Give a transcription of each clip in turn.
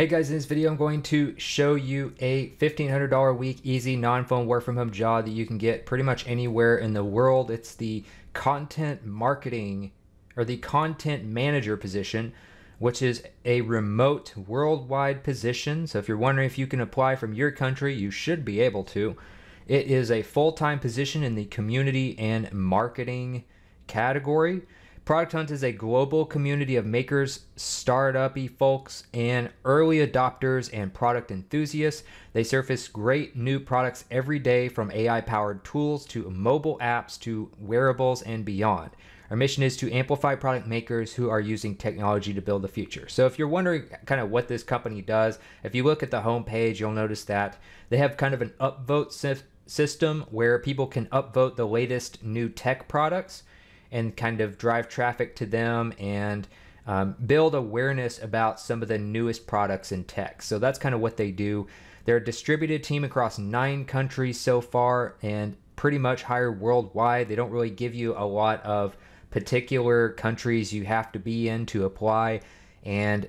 Hey guys, in this video I'm going to show you a $1,500 a week easy non-phone work from home job that you can get pretty much anywhere in the world. It's the content marketing or the content manager position, which is a remote worldwide position. So if you're wondering if you can apply from your country, you should be able to. It is a full-time position in the community and marketing category. Product Hunt is a global community of makers, startup-y folks, and early adopters and product enthusiasts. They surface great new products every day from AI-powered tools to mobile apps to wearables and beyond. Our mission is to amplify product makers who are using technology to build the future. So if you're wondering kind of what this company does, if you look at the homepage, you'll notice that they have kind of an upvote system where people can upvote the latest new tech products and kind of drive traffic to them and um, build awareness about some of the newest products in tech. So that's kind of what they do. They're a distributed team across nine countries so far and pretty much hired worldwide. They don't really give you a lot of particular countries you have to be in to apply. And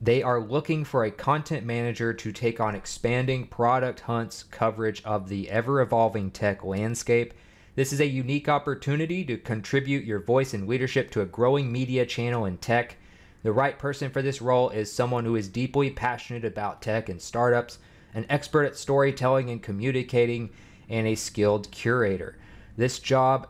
they are looking for a content manager to take on expanding Product Hunt's coverage of the ever evolving tech landscape this is a unique opportunity to contribute your voice and leadership to a growing media channel in tech. The right person for this role is someone who is deeply passionate about tech and startups, an expert at storytelling and communicating, and a skilled curator. This job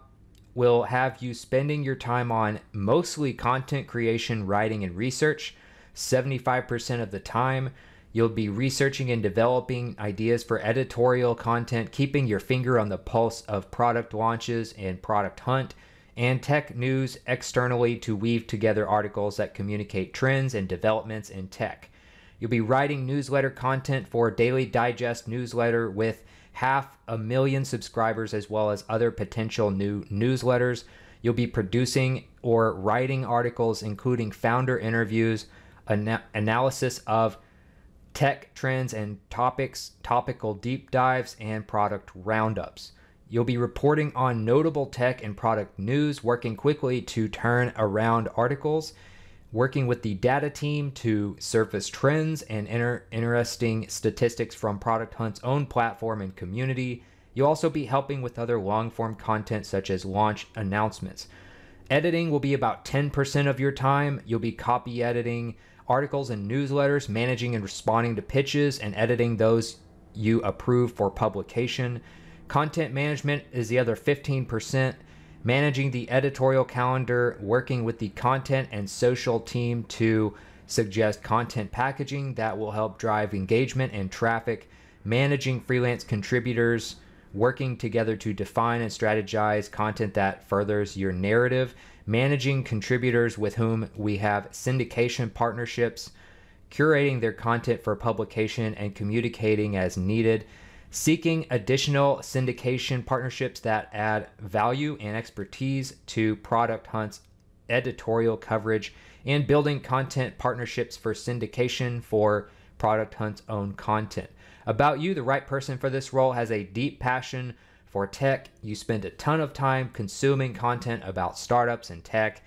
will have you spending your time on mostly content creation, writing, and research, 75% of the time. You'll be researching and developing ideas for editorial content, keeping your finger on the pulse of product launches and Product Hunt, and tech news externally to weave together articles that communicate trends and developments in tech. You'll be writing newsletter content for Daily Digest newsletter with half a million subscribers, as well as other potential new newsletters. You'll be producing or writing articles, including founder interviews, ana- analysis of tech trends and topics, topical deep dives, and product roundups. You'll be reporting on notable tech and product news, working quickly to turn around articles, working with the data team to surface trends and inter- interesting statistics from Product Hunt's own platform and community. You'll also be helping with other long form content such as launch announcements. Editing will be about 10% of your time. You'll be copy editing, articles and newsletters, managing and responding to pitches, and editing those you approve for publication. Content management is the other 15%. Managing the editorial calendar, working with the content and social team to suggest content packaging that will help drive engagement and traffic. Managing freelance contributors, working together to define and strategize content that furthers your narrative, managing contributors with whom we have syndication partnerships, curating their content for publication and communicating as needed, seeking additional syndication partnerships that add value and expertise to Product Hunt's editorial coverage, and building content partnerships for syndication for Product Hunt's own content. About you, the right person for this role has a deep passion for tech, you spend a ton of time consuming content about startups and tech,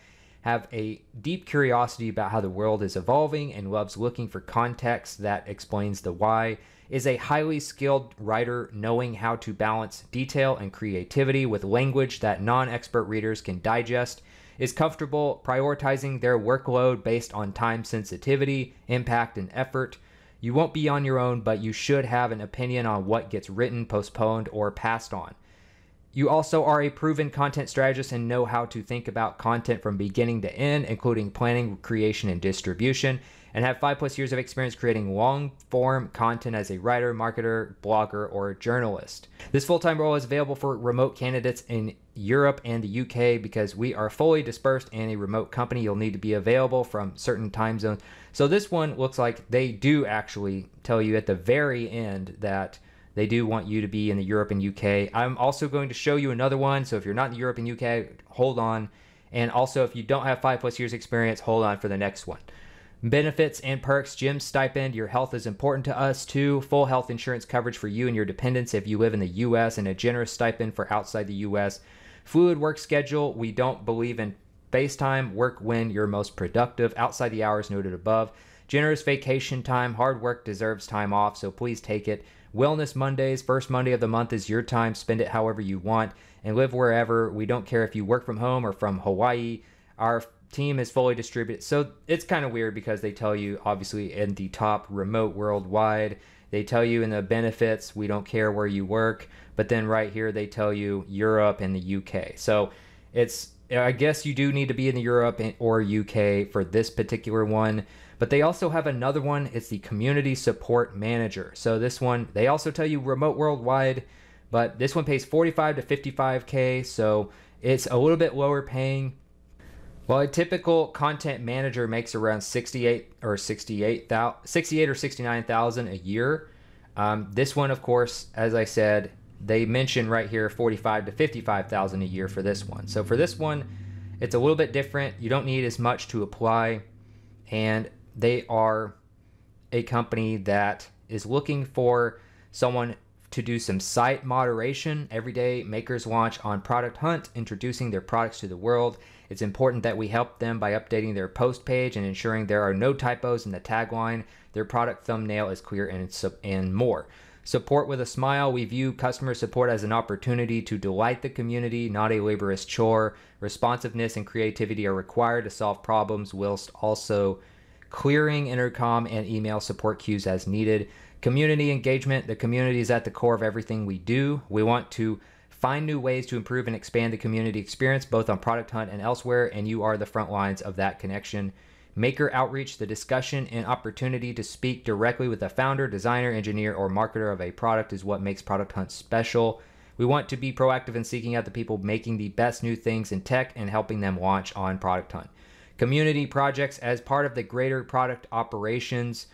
have a deep curiosity about how the world is evolving, and loves looking for context that explains the why, is a highly skilled writer knowing how to balance detail and creativity with language that non expert readers can digest, is comfortable prioritizing their workload based on time sensitivity, impact, and effort you won't be on your own, but you should have an opinion on what gets written, postponed, or passed on. You also are a proven content strategist and know how to think about content from beginning to end, including planning, creation, and distribution, and have five plus years of experience creating long form content as a writer, marketer, blogger, or journalist. This full time role is available for remote candidates in Europe and the UK because we are fully dispersed and a remote company. You'll need to be available from certain time zones. So this one looks like they do actually tell you at the very end that they do want you to be in the Europe and UK. I'm also going to show you another one. So if you're not in Europe and UK, hold on. And also, if you don't have five plus years experience, hold on for the next one. Benefits and perks, gym stipend. Your health is important to us too. Full health insurance coverage for you and your dependents if you live in the U.S. and a generous stipend for outside the U.S. Fluid work schedule. We don't believe in FaceTime. Work when you're most productive outside the hours noted above. Generous vacation time. Hard work deserves time off, so please take it. Wellness Mondays, first Monday of the month is your time. Spend it however you want and live wherever. We don't care if you work from home or from Hawaii. Our team is fully distributed. So it's kind of weird because they tell you, obviously, in the top remote worldwide, they tell you in the benefits, we don't care where you work. But then right here, they tell you Europe and the UK. So it's, I guess you do need to be in the Europe or UK for this particular one. But they also have another one. It's the Community Support Manager. So this one, they also tell you remote worldwide, but this one pays 45 to 55K. So it's a little bit lower paying. While a typical content manager makes around 68 or 68, 68 or 69,000 a year, um, this one, of course, as I said, they mention right here 45 to 55,000 a year for this one. So for this one, it's a little bit different. You don't need as much to apply, and they are a company that is looking for someone to do some site moderation. Every day, makers launch on Product Hunt, introducing their products to the world. It's important that we help them by updating their post page and ensuring there are no typos in the tagline, their product thumbnail is clear, and, and more. Support with a smile. We view customer support as an opportunity to delight the community, not a laborious chore. Responsiveness and creativity are required to solve problems whilst also clearing Intercom and email support queues as needed. Community engagement. The community is at the core of everything we do. We want to Find new ways to improve and expand the community experience, both on Product Hunt and elsewhere, and you are the front lines of that connection. Maker outreach, the discussion and opportunity to speak directly with the founder, designer, engineer, or marketer of a product is what makes Product Hunt special. We want to be proactive in seeking out the people making the best new things in tech and helping them launch on Product Hunt. Community projects, as part of the greater product operations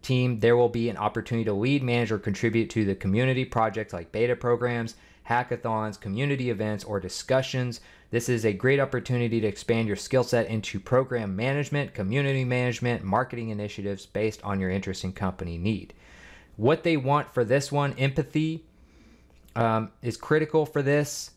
team, there will be an opportunity to lead, manage, or contribute to the community projects like beta programs hackathons, community events, or discussions. This is a great opportunity to expand your skill set into program management, community management, marketing initiatives based on your interest and company need. What they want for this one, empathy, um, is critical for this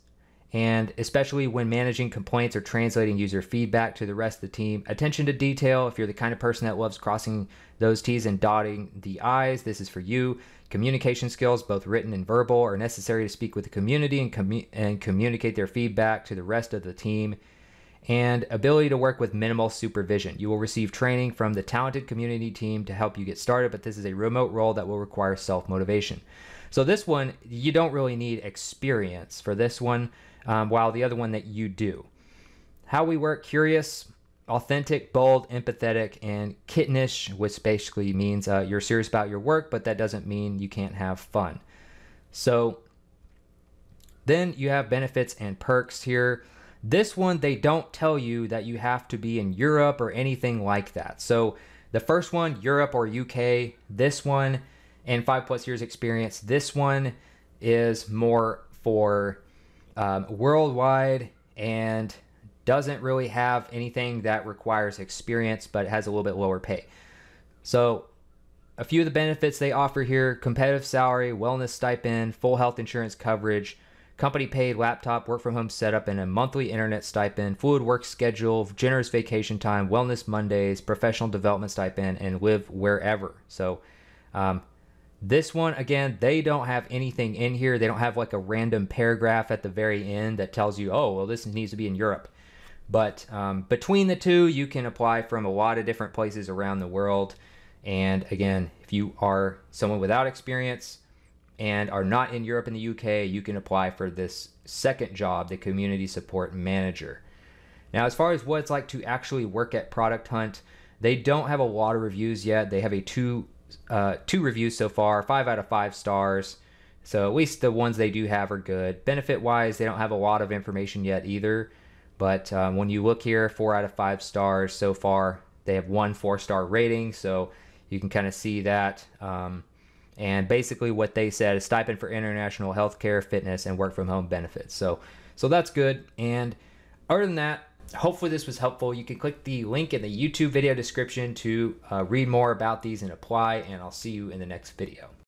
and especially when managing complaints or translating user feedback to the rest of the team. Attention to detail. If you're the kind of person that loves crossing those T's and dotting the I's, this is for you. Communication skills, both written and verbal, are necessary to speak with the community and, commu- and communicate their feedback to the rest of the team. And ability to work with minimal supervision. You will receive training from the talented community team to help you get started, but this is a remote role that will require self motivation. So, this one, you don't really need experience for this one um, while the other one that you do. How we work curious, authentic, bold, empathetic, and kittenish, which basically means uh, you're serious about your work, but that doesn't mean you can't have fun. So then you have benefits and perks here. This one, they don't tell you that you have to be in Europe or anything like that. So the first one, Europe or UK. This one, and five plus years experience. This one is more for um, worldwide and doesn't really have anything that requires experience but has a little bit lower pay. So, a few of the benefits they offer here competitive salary, wellness stipend, full health insurance coverage, company paid laptop, work from home setup, and a monthly internet stipend, fluid work schedule, generous vacation time, wellness Mondays, professional development stipend, and live wherever. So, um, this one, again, they don't have anything in here. They don't have like a random paragraph at the very end that tells you, oh, well, this needs to be in Europe. But um, between the two, you can apply from a lot of different places around the world. And again, if you are someone without experience and are not in Europe and the UK, you can apply for this second job, the community support manager. Now, as far as what it's like to actually work at Product Hunt, they don't have a lot of reviews yet. They have a two uh, two reviews so far, five out of five stars. So at least the ones they do have are good. Benefit wise, they don't have a lot of information yet either. But um, when you look here, four out of five stars so far. They have one four star rating, so you can kind of see that. Um, and basically, what they said is stipend for international healthcare, fitness, and work from home benefits. So, so that's good. And other than that, hopefully this was helpful. You can click the link in the YouTube video description to uh, read more about these and apply, and I'll see you in the next video.